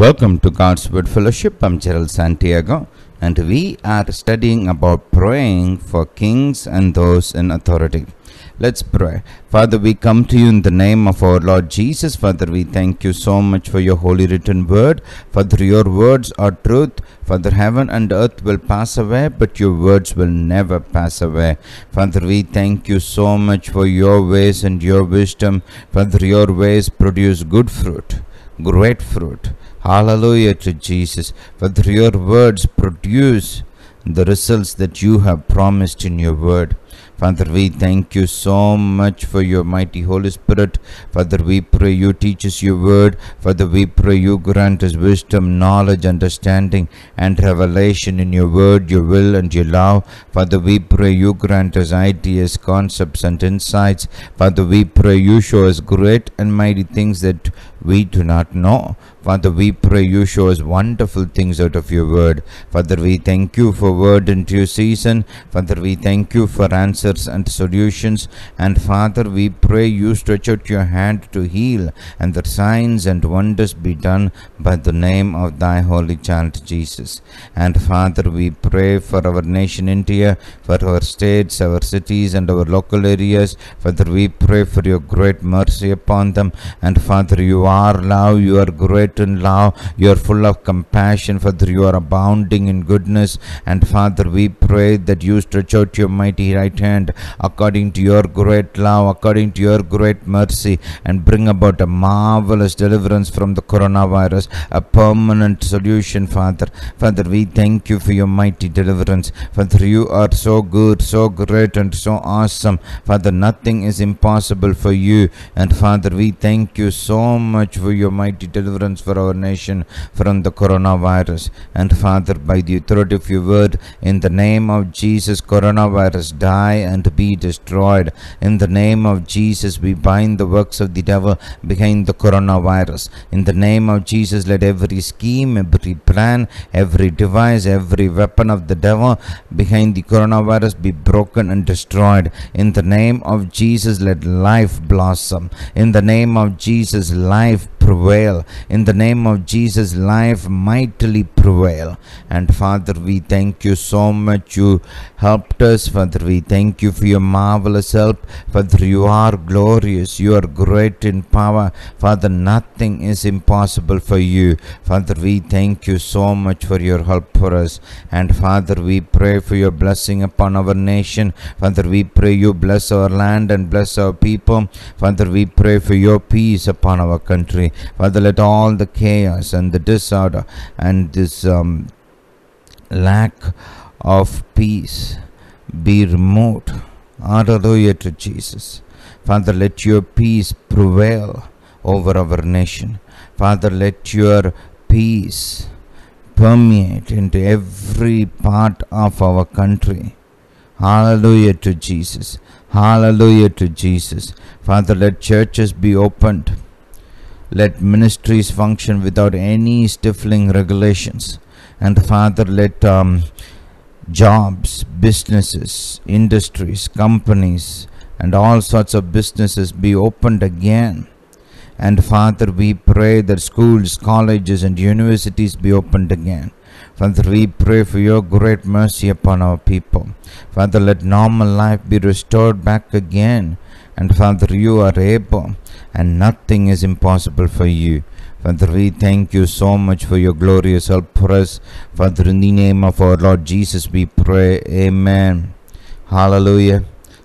Welcome to God's Word Fellowship. I'm Gerald Santiago, and we are studying about praying for kings and those in authority. Let's pray. Father, we come to you in the name of our Lord Jesus. Father, we thank you so much for your holy written word. Father, your words are truth. Father, heaven and earth will pass away, but your words will never pass away. Father, we thank you so much for your ways and your wisdom. Father, your ways produce good fruit, great fruit. Hallelujah to Jesus. Father, your words produce the results that you have promised in your word. Father, we thank you so much for your mighty Holy Spirit. Father, we pray you teach us your word. Father, we pray you grant us wisdom, knowledge, understanding, and revelation in your word, your will, and your love. Father, we pray you grant us ideas, concepts, and insights. Father, we pray you show us great and mighty things that we do not know. Father, we pray you show us wonderful things out of your word. Father, we thank you for word and due season. Father, we thank you for answers and solutions. And Father, we pray you stretch out your hand to heal, and that signs and wonders be done by the name of thy holy child Jesus. And Father, we pray for our nation India, for our states, our cities, and our local areas. Father, we pray for your great mercy upon them. And Father, you are love, you are great in love, you are full of compassion. Father, you are abounding in goodness. And Father, we pray that you stretch out your mighty right hand according to your great love, according to your great mercy, and bring about a marvelous deliverance from the coronavirus, a permanent solution, Father. Father, we thank you for your mighty deliverance. Father, you are so good, so great, and so awesome. Father, nothing is impossible for you. And Father, we thank you so much for your mighty deliverance for our nation from the coronavirus. And Father, by the authority of your word, in the name of Jesus, coronavirus die and be destroyed. In the name of Jesus, we bind the works of the devil behind the coronavirus. In the name of Jesus, let every scheme, every plan, every device, every weapon of the devil behind the coronavirus be broken and destroyed. In the name of Jesus, let life blossom. In the name of Jesus, life prevail. In the name of Jesus, life mightily prevail. And Father, we thank you so much. You helped us. Father, we thank you for your marvelous help. Father, you are glorious. You are great in power. Father, nothing is impossible for you. Father, we thank you so much for your help for us. And Father, we pray for your blessing upon our nation. Father, we pray you bless our land and bless our people. Father, we pray for your peace upon our country. Father, let all the chaos and the disorder and this um, lack of peace be removed. Hallelujah to Jesus. Father, let your peace prevail over our nation. Father, let your peace permeate into every part of our country. Hallelujah to Jesus. Hallelujah to Jesus. Father, let churches be opened. Let ministries function without any stifling regulations. And Father, let um, jobs, businesses, industries, companies, and all sorts of businesses be opened again. And Father, we pray that schools, colleges, and universities be opened again. Father, we pray for your great mercy upon our people. Father, let normal life be restored back again. And Father, you are able, and nothing is impossible for you. Father, we thank you so much for your glorious help for us. Father, in the name of our Lord Jesus, we pray. Amen. Hallelujah.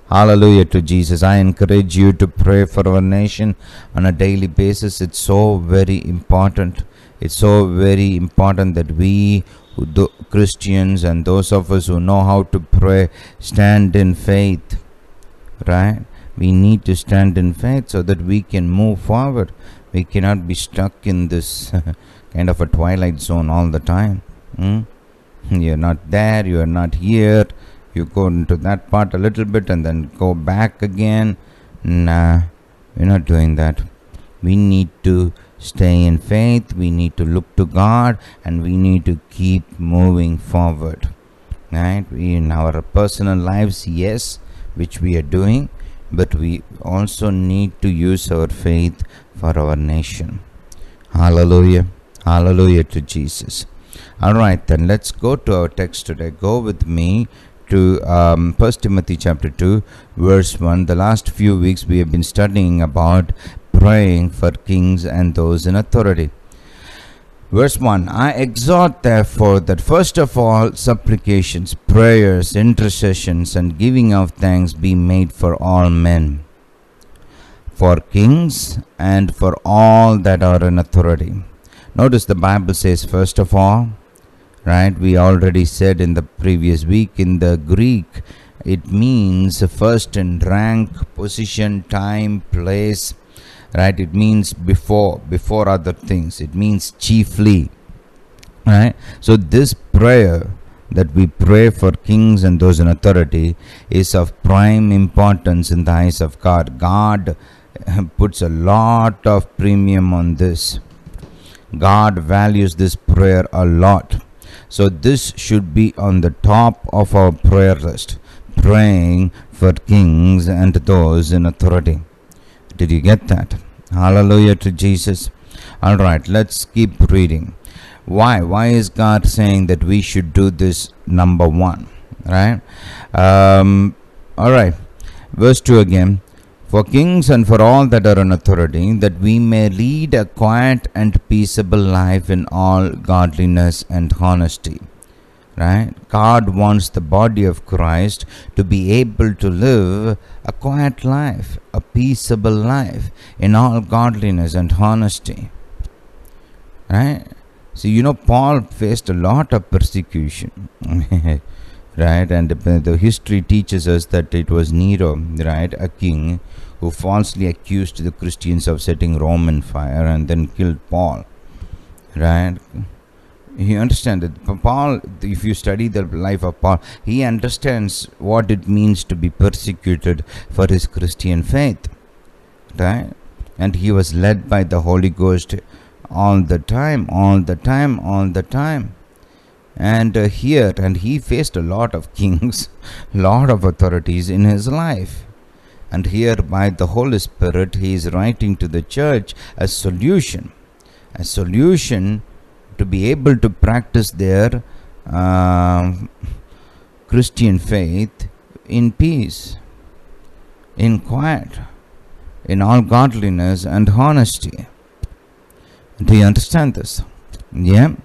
Hallelujah to Jesus. I encourage you to pray for our nation on a daily basis. It's so very important. It's so very important that we, do, Christians, and those of us who know how to pray, stand in faith. Right? We need to stand in faith so that we can move forward. We cannot be stuck in this kind of a twilight zone all the time. Hmm? You're not there, you are not here. You go into that part a little bit and then go back again. Nah, we're not doing that. We need to stay in faith, we need to look to God, and we need to keep moving forward. Right? We, in our personal lives, yes, which we are doing, but we also need to use our faith for our nation. Hallelujah. Hallelujah to Jesus. All right, then let's go to our text today. Go with me to um, 1 Timothy chapter 2, verse 1. The last few weeks we have been studying about praying for kings and those in authority. Verse 1 I exhort, therefore, that first of all supplications, prayers, intercessions, and giving of thanks be made for all men, for kings, and for all that are in authority. Notice the Bible says, first of all, right? We already said in the previous week in the Greek, it means first in rank, position, time, place right? It means before before other things. It means chiefly right? So this prayer that we pray for kings and those in authority is of prime importance in the eyes of god. God puts a lot of premium on this. God values this prayer a lot. So this should be on the top of our prayer list. Praying for kings and those in authority did you get that? Hallelujah to Jesus. All right, let's keep reading. Why? Why is God saying that we should do this number one? Right? Um, all right. Verse 2 again. For kings and for all that are in authority, that we may lead a quiet and peaceable life in all godliness and honesty right? God wants the body of christ to be able to live a quiet life a peaceable life in all godliness and honesty right? So you know paul faced a lot of persecution right? And the history teaches us that it was nero right a king who falsely accused the christians of setting rome on fire and then killed paul right he understands that Paul, if you study the life of Paul, he understands what it means to be persecuted for his Christian faith. Right? And he was led by the Holy Ghost all the time, all the time, all the time. And uh, here, and he faced a lot of kings, lot of authorities in his life. And here, by the Holy Spirit, he is writing to the church a solution. A solution to be able to practice their uh, Christian faith in peace, in quiet, in all godliness and honesty. Do you understand this? Yeah.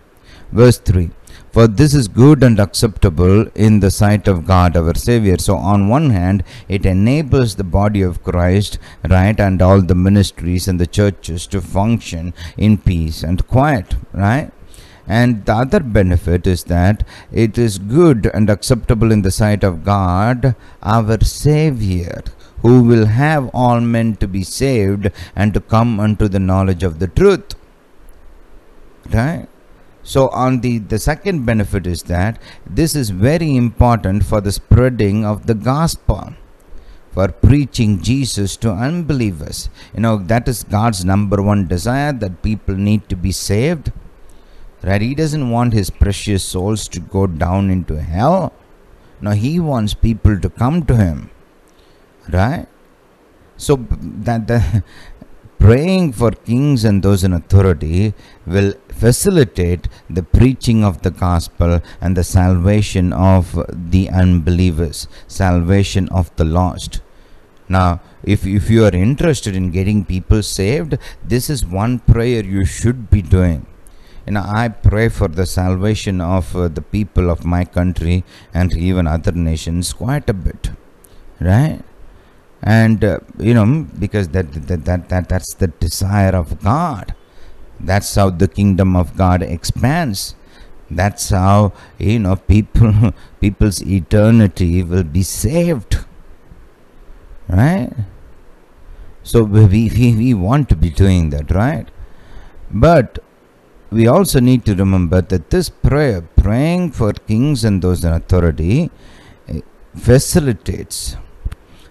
Verse 3 For this is good and acceptable in the sight of God our Savior. So, on one hand, it enables the body of Christ, right, and all the ministries and the churches to function in peace and quiet, right? And the other benefit is that it is good and acceptable in the sight of God, our Savior, who will have all men to be saved and to come unto the knowledge of the truth. Right? So, on the, the second benefit is that this is very important for the spreading of the gospel, for preaching Jesus to unbelievers. You know, that is God's number one desire that people need to be saved Right? He doesn't want his precious souls to go down into hell. No, he wants people to come to him. Right? So that the praying for kings and those in authority will facilitate the preaching of the gospel and the salvation of the unbelievers, salvation of the lost. Now, if, if you are interested in getting people saved, this is one prayer you should be doing you know i pray for the salvation of uh, the people of my country and even other nations quite a bit right? And uh, you know because that, that that that that's the desire of god. That's how the kingdom of god expands. That's how you know people people's eternity will be saved right? So we, we we want to be doing that right? But we also need to remember that this prayer, praying for kings and those in authority, eh, facilitates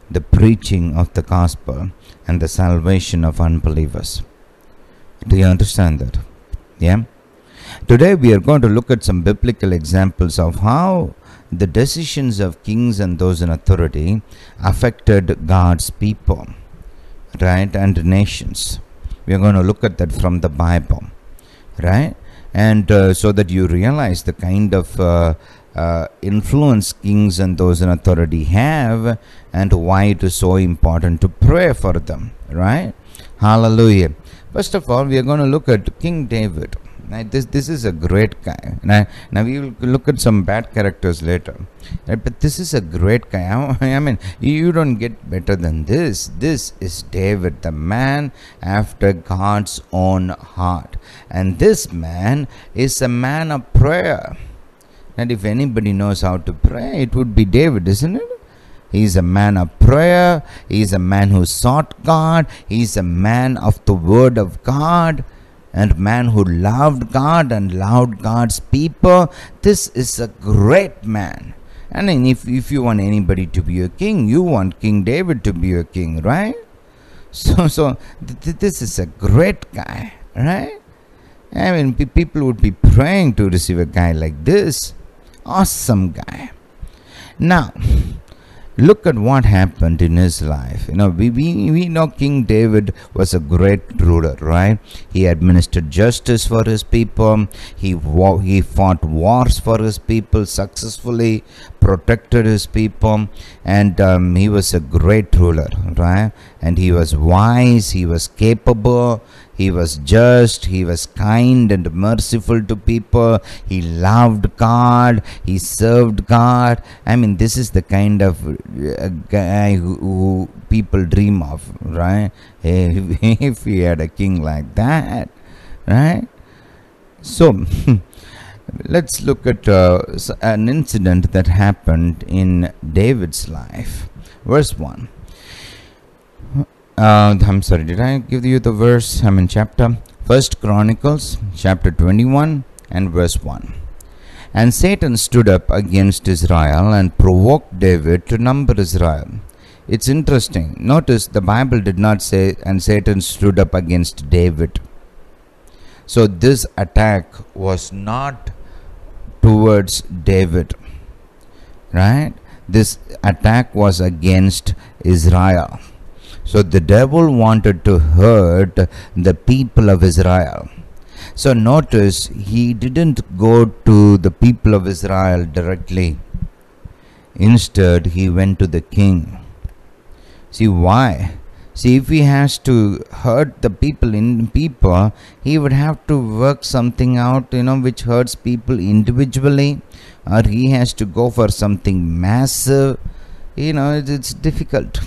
the preaching of the gospel and the salvation of unbelievers. Do you understand that? Yeah? Today we are going to look at some biblical examples of how the decisions of kings and those in authority affected God's people, right, and nations. We are going to look at that from the Bible right? And uh, so that you realize the kind of uh, uh, influence kings and those in authority have and why it is so important to pray for them right? Hallelujah. First of all we are going to look at king david this this is a great guy. Now, now we will look at some bad characters later. Right? But this is a great guy. I, I mean, you don't get better than this. This is David, the man after God's own heart. And this man is a man of prayer. And if anybody knows how to pray, it would be David, isn't it? He's a man of prayer. He's a man who sought God. He's a man of the word of God and man who loved God and loved God's people. This is a great man. And if, if you want anybody to be a king, you want King David to be a king, right? So, so th- this is a great guy, right? I mean, pe- people would be praying to receive a guy like this. Awesome guy. Now, look at what happened in his life. You know, we, we, we know King David was a great ruler, right? He administered justice for his people. He he fought wars for his people successfully, protected his people, and um, he was a great ruler, right? And he was wise. He was capable. He was just, he was kind and merciful to people. He loved God, he served God. I mean, this is the kind of uh, guy who, who, people dream of, right? If, if we had a king like that, right? So, let's look at uh, an incident that happened in David's life. Verse 1. Uh, I'm sorry, did I give you the verse? I'm in chapter. First Chronicles, chapter 21 and verse 1. And Satan stood up against Israel and provoked David to number Israel. It's interesting. Notice the Bible did not say, and Satan stood up against David. So this attack was not towards David. Right? This attack was against Israel. So the devil wanted to hurt the people of Israel. So notice he didn't go to the people of Israel directly. Instead, he went to the king. See why? See, if he has to hurt the people in people, he would have to work something out, you know, which hurts people individually, or he has to go for something massive. You know, it's difficult.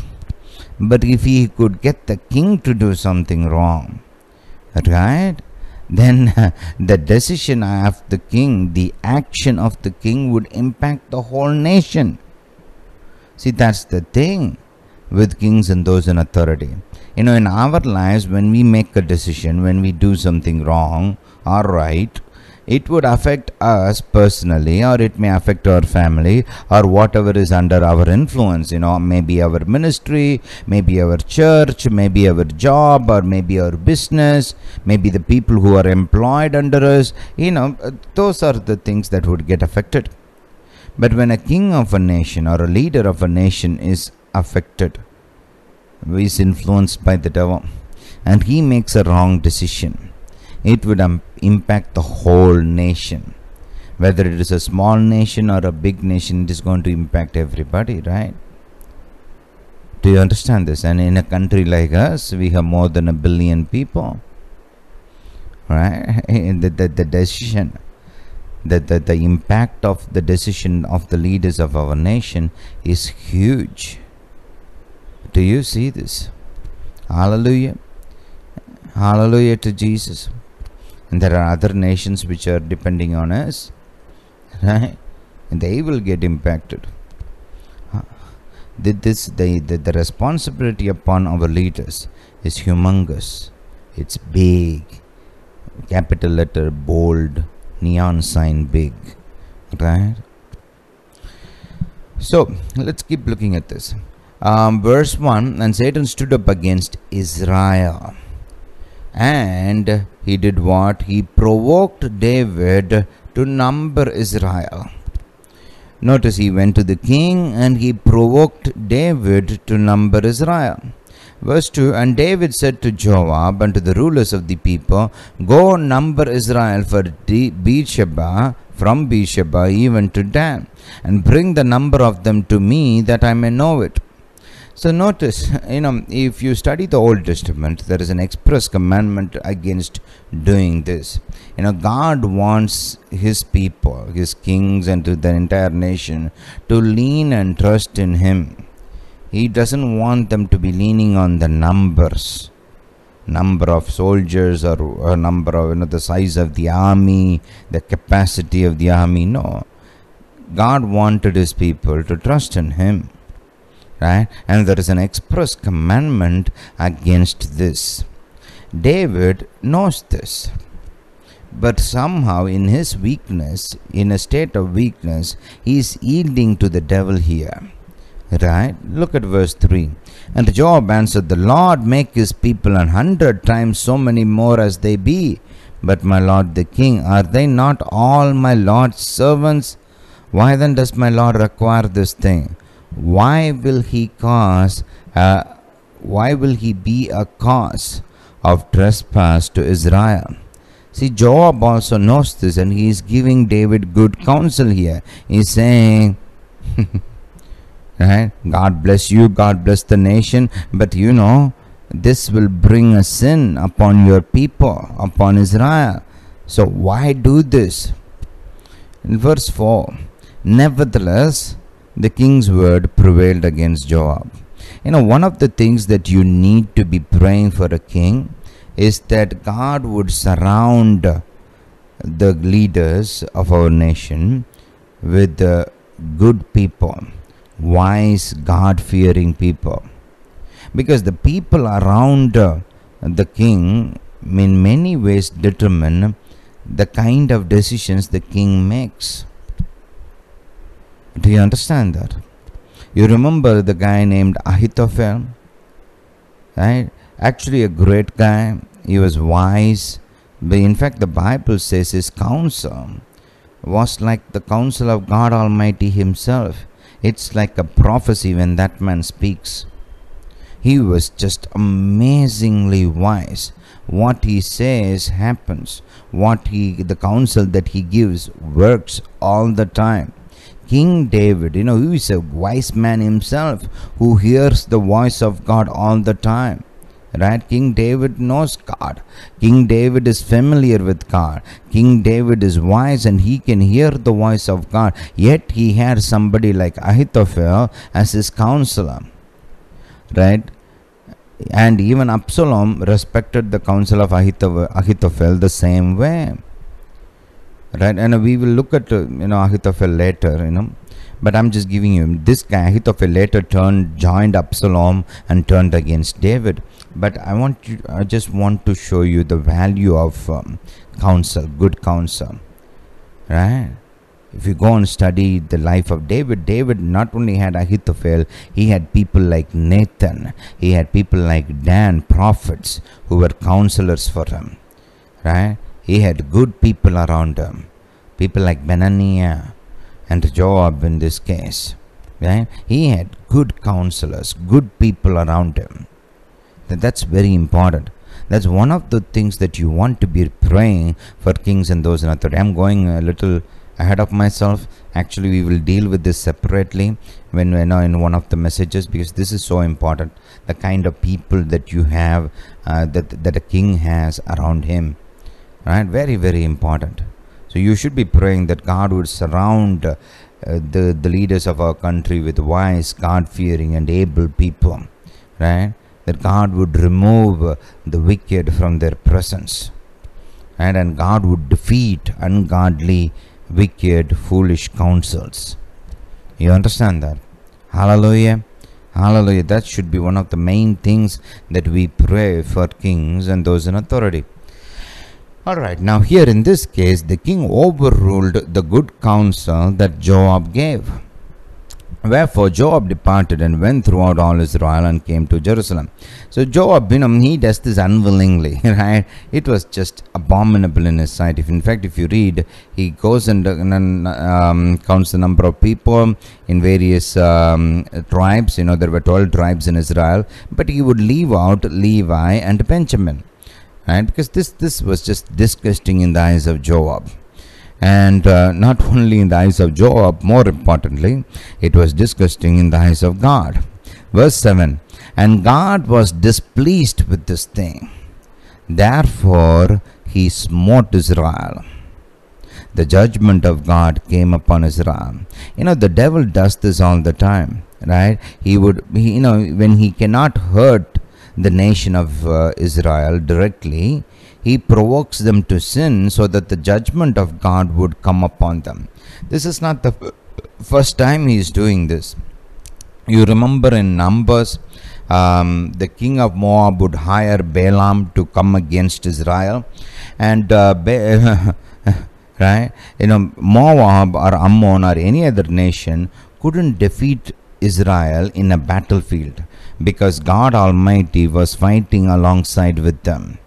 But if he could get the king to do something wrong, right? Then the decision of the king, the action of the king would impact the whole nation. See, that's the thing with kings and those in authority. You know, in our lives, when we make a decision, when we do something wrong or right, it would affect us personally or it may affect our family or whatever is under our influence. You know maybe our ministry maybe our church maybe our job or maybe our business maybe the people who are employed under us. You know those are the things that would get affected. But when a king of a nation or a leader of a nation is affected is influenced by the devil and he makes a wrong decision it would um, impact the whole nation. Whether it is a small nation or a big nation, it is going to impact everybody, right? Do you understand this? And in a country like us, we have more than a billion people, right? the, the, the decision, the, the, the impact of the decision of the leaders of our nation is huge. Do you see this? Hallelujah. Hallelujah to Jesus. And there are other nations which are depending on us right? And they will get impacted. This the, the, the responsibility upon our leaders is humongous. It's big. Capital letter bold neon sign big right? So let's keep looking at this um, verse 1 and satan stood up against israel and he did what? He provoked David to number Israel. Notice he went to the king and he provoked David to number Israel. Verse 2 And David said to Joab and to the rulers of the people, Go number Israel for Beersheba, from Beersheba even to Dan, and bring the number of them to me that I may know it. So notice, you know, if you study the Old Testament, there is an express commandment against doing this. You know, God wants His people, His kings, and to the entire nation to lean and trust in Him. He doesn't want them to be leaning on the numbers, number of soldiers or a number of you know the size of the army, the capacity of the army. No, God wanted His people to trust in Him right? And there is an express commandment against this. David knows this. But somehow in his weakness in a state of weakness he is yielding to the devil here. Right? Look at verse 3 and Joab answered the lord make his people an hundred times so many more as they be. But my lord the king are they not all my lord's servants? Why then does my lord require this thing why will he cause uh, why will he be a cause of trespass to Israel? See, Joab also knows this and he is giving David good counsel here. He's saying, right, God bless you, God bless the nation, but you know, this will bring a sin upon your people, upon Israel. So, why do this? In verse 4, nevertheless, the king's word prevailed against Joab. You know, one of the things that you need to be praying for a king is that God would surround the leaders of our nation with uh, good people, wise, God fearing people. Because the people around uh, the king, in many ways, determine the kind of decisions the king makes. Do you understand that? You remember the guy named Ahithophel? Right? Actually, a great guy. He was wise. But in fact, the Bible says his counsel was like the counsel of God Almighty Himself. It's like a prophecy when that man speaks. He was just amazingly wise. What he says happens. What he the counsel that he gives works all the time. King David, you know, he is a wise man himself who hears the voice of God all the time. Right? King David knows God. King David is familiar with God. King David is wise and he can hear the voice of God. Yet he had somebody like Ahithophel as his counselor. Right? And even Absalom respected the counsel of Ahithophel the same way right? And we will look at uh, you know Ahithophel later you know. But I'm just giving you this guy Ahithophel later turned joined Absalom and turned against David. But I want you I just want to show you the value of um, counsel good counsel. Right? If you go and study the life of David, David not only had Ahithophel, he had people like Nathan, he had people like Dan, prophets, who were counselors for him. Right? He had good people around him, people like Benaiah and Joab in this case. Right? He had good counselors, good people around him. That's very important. That's one of the things that you want to be praying for kings and those in authority. I'm going a little ahead of myself. Actually, we will deal with this separately when we know in one of the messages because this is so important. The kind of people that you have, uh, that that a king has around him right? Very very important. So you should be praying that god would surround uh, the the leaders of our country with wise god fearing and able people right? That god would remove uh, the wicked from their presence right? and god would defeat ungodly wicked foolish counsels. You understand that? Hallelujah. Hallelujah. That should be one of the main things that we pray for kings and those in authority Alright, now here in this case, the king overruled the good counsel that Joab gave. Wherefore Joab departed and went throughout all Israel and came to Jerusalem. So Joab, you know, he does this unwillingly, right? It was just abominable in his sight. If in fact, if you read, he goes and, and um, counts the number of people in various um, tribes. You know, there were twelve tribes in Israel, but he would leave out Levi and Benjamin, right? Because this this was just disgusting in the eyes of Joab and uh, not only in the eyes of Joab, more importantly, it was disgusting in the eyes of God. Verse 7 And God was displeased with this thing, therefore he smote Israel. The judgment of God came upon Israel. You know, the devil does this all the time, right? He would, he, you know, when he cannot hurt the nation of uh, Israel directly, he provokes them to sin so that the judgment of God would come upon them. This is not the first time he is doing this. You remember in Numbers, um, the king of Moab would hire Balaam to come against Israel, and uh, ba- right, you know, Moab or Ammon or any other nation couldn't defeat Israel in a battlefield because God Almighty was fighting alongside with them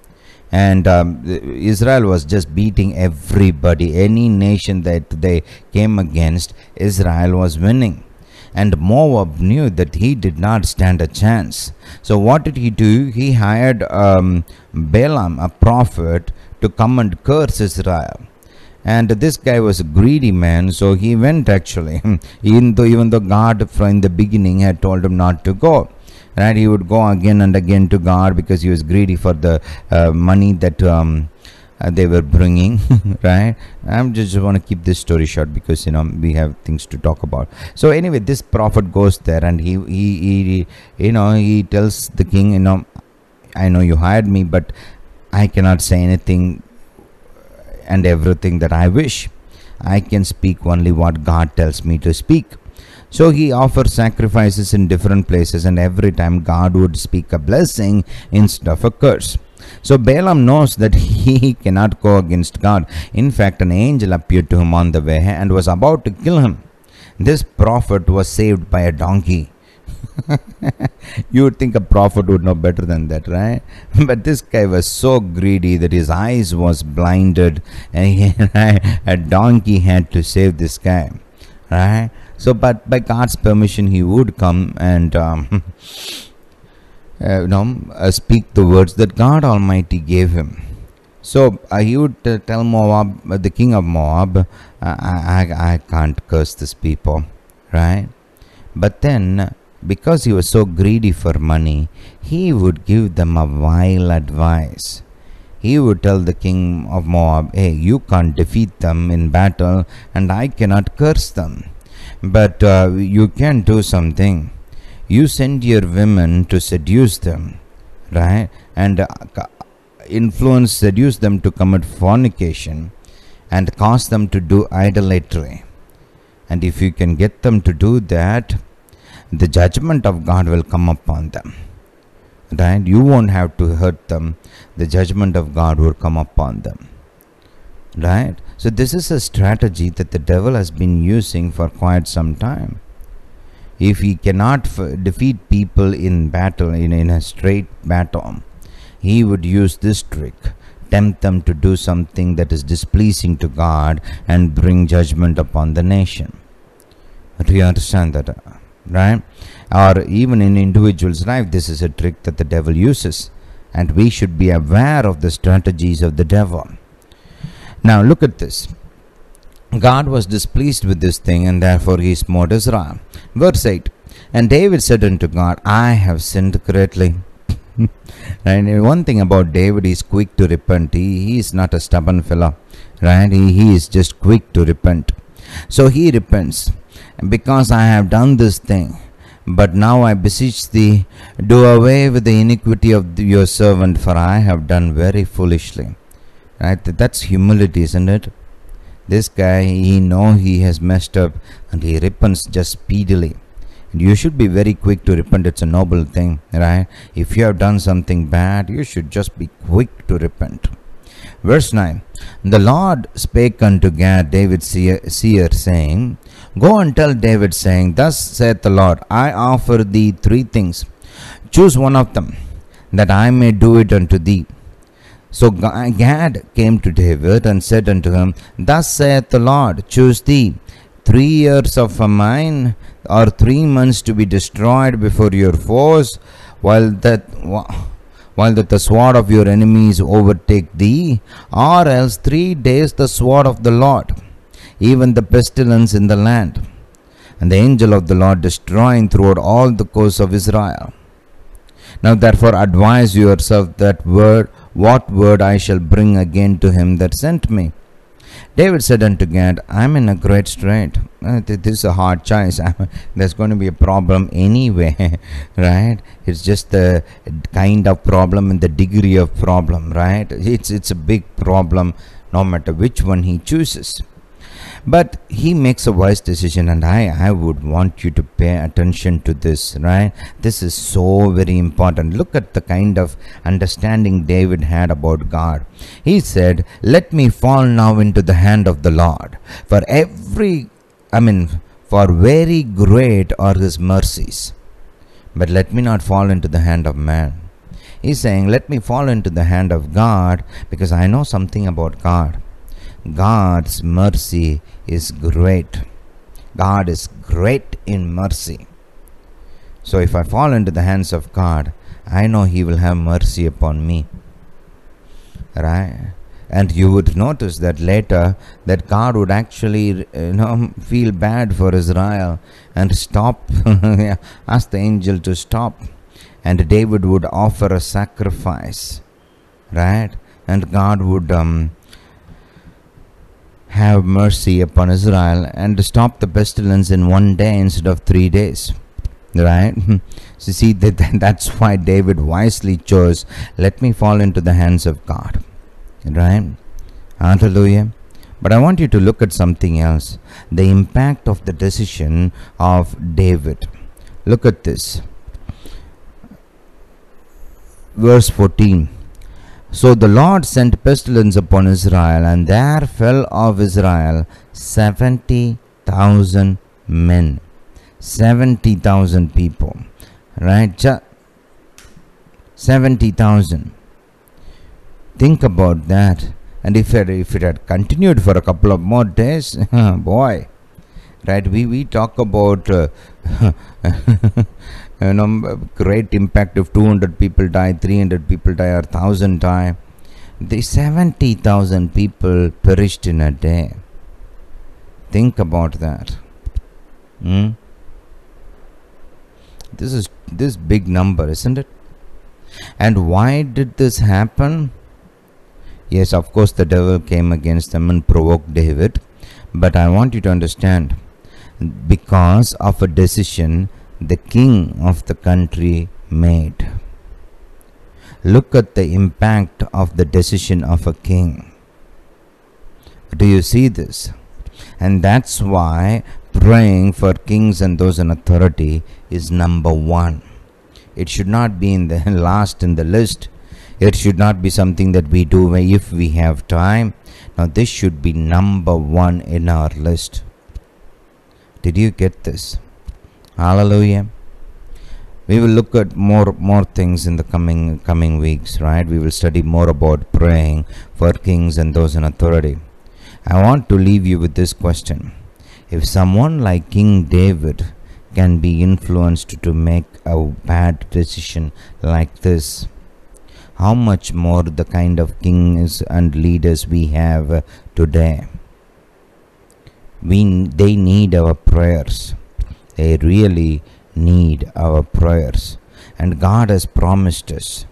and um, Israel was just beating everybody. Any nation that they came against, Israel was winning. And Moab knew that he did not stand a chance. So, what did he do? He hired um, Balaam, a prophet, to come and curse Israel. And this guy was a greedy man, so he went actually, even though even though God from the beginning had told him not to go right he would go again and again to god because he was greedy for the uh, money that um, uh, they were bringing right? I'm just want to keep this story short because you know we have things to talk about. So anyway this prophet goes there and he he, he you know he tells the king you know i know you hired me but i cannot say anything and everything that i wish. I can speak only what god tells me to speak so he offered sacrifices in different places, and every time God would speak a blessing instead of a curse. So Balaam knows that he cannot go against God. In fact, an angel appeared to him on the way and was about to kill him. This prophet was saved by a donkey. you would think a prophet would know better than that, right? But this guy was so greedy that his eyes was blinded, and he, a donkey had to save this guy, right? So, but by God's permission, he would come and um, uh, you know uh, speak the words that God Almighty gave him. So uh, he would uh, tell Moab, uh, the king of Moab, uh, I, I, I can't curse these people, right? But then, because he was so greedy for money, he would give them a vile advice. He would tell the king of Moab, Hey, you can't defeat them in battle, and I cannot curse them but uh, you can do something. You send your women to seduce them, right? And uh, influence, seduce them to commit fornication and cause them to do idolatry. And if you can get them to do that, the judgment of God will come upon them. Right? You won't have to hurt them, the judgment of God will come upon them. Right? So, this is a strategy that the devil has been using for quite some time. If he cannot f- defeat people in battle, in, in a straight battle, he would use this trick tempt them to do something that is displeasing to God and bring judgment upon the nation. Do you understand that? Right? Or even in individual's life, this is a trick that the devil uses, and we should be aware of the strategies of the devil. Now look at this. God was displeased with this thing, and therefore he smote Israel. Verse 8 And David said unto God, I have sinned greatly. and one thing about David, he's quick to repent. He, he is not a stubborn fellow, right? He, he is just quick to repent. So he repents. Because I have done this thing, but now I beseech thee, do away with the iniquity of your servant, for I have done very foolishly. Right? That's humility, isn't it? This guy, he know he has messed up and he repents just speedily. And you should be very quick to repent. It's a noble thing, right? If you have done something bad, you should just be quick to repent. Verse 9 The Lord spake unto Gad, David's seer, saying, Go and tell David, saying, Thus saith the Lord, I offer thee three things. Choose one of them, that I may do it unto thee. So Gad came to David and said unto him, Thus saith the Lord, Choose thee three years of famine, or three months to be destroyed before your foes, while that while that the sword of your enemies overtake thee, or else three days the sword of the Lord, even the pestilence in the land, and the angel of the Lord destroying throughout all the coasts of Israel. Now therefore advise yourself that word, what word I shall bring again to him that sent me. David said unto Gad, I am in a great strait. Uh, this is a hard choice. There's going to be a problem anyway, right? It's just the kind of problem and the degree of problem, right? It's it's a big problem, no matter which one he chooses. But he makes a wise decision, and I, I would want you to pay attention to this, right? This is so very important. Look at the kind of understanding David had about God. He said, Let me fall now into the hand of the Lord. For every, I mean, for very great are his mercies. But let me not fall into the hand of man. He's saying, Let me fall into the hand of God because I know something about God. God's mercy is great. God is great in mercy. So if I fall into the hands of God, I know He will have mercy upon me. Right? And you would notice that later that God would actually you know feel bad for Israel and stop ask the angel to stop. And David would offer a sacrifice. Right? And God would um, have mercy upon Israel and to stop the pestilence in one day instead of three days. Right? so, see, that, that's why David wisely chose, let me fall into the hands of God. Right? Hallelujah. But I want you to look at something else the impact of the decision of David. Look at this. Verse 14 so the Lord sent pestilence upon Israel, and there fell of Israel seventy thousand men. Seventy thousand people. Right? Seventy thousand. Think about that. And if it, if it had continued for a couple of more days, boy, right? We we talk about uh, you know great impact if 200 people die 300 people die or 1000 die. The 70000 people perished in a day. Think about that. Hmm? this is this big number isn't it? And why did this happen? Yes of course the devil came against them and provoked david. But i want you to understand because of a decision the king of the country made. Look at the impact of the decision of a king. Do you see this? And that's why praying for kings and those in authority is number one. It should not be in the last in the list. It should not be something that we do if we have time. Now, this should be number one in our list. Did you get this? Hallelujah. We will look at more more things in the coming coming weeks, right? We will study more about praying for kings and those in authority. I want to leave you with this question. If someone like King David can be influenced to make a bad decision like this, how much more the kind of kings and leaders we have today? We, they need our prayers they really need our prayers. And God has promised us,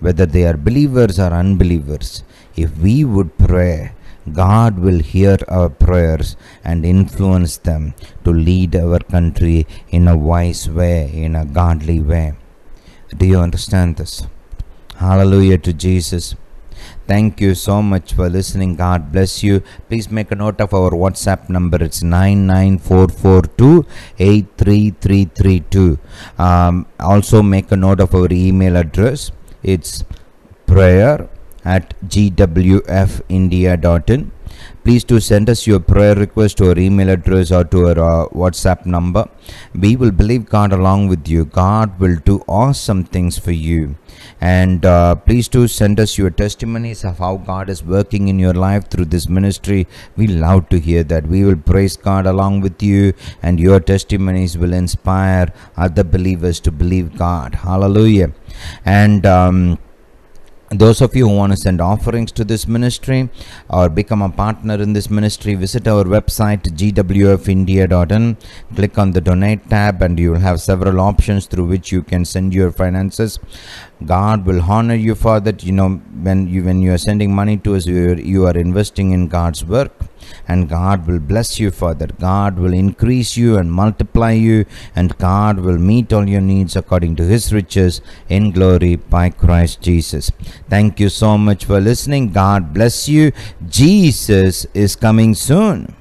whether they are believers or unbelievers, if we would pray, God will hear our prayers and influence them to lead our country in a wise way, in a godly way. Do you understand this? Hallelujah to Jesus. Thank you so much for listening. God bless you. Please make a note of our WhatsApp number. It's 99442 Um, also, make a note of our email address. It's prayer at gwfindia.in Please do send us your prayer request to our email address or to our uh, WhatsApp number. We will believe God along with you. God will do awesome things for you. And uh, please do send us your testimonies of how God is working in your life through this ministry. We love to hear that. We will praise God along with you, and your testimonies will inspire other believers to believe God. Hallelujah. And um, those of you who want to send offerings to this ministry or become a partner in this ministry, visit our website gwfindia.in. Click on the donate tab, and you will have several options through which you can send your finances. God will honor you for that. You know, when you when you are sending money to us, you are, you are investing in God's work, and God will bless you for that. God will increase you and multiply you, and God will meet all your needs according to His riches in glory by Christ Jesus. Thank you so much for listening. God bless you. Jesus is coming soon.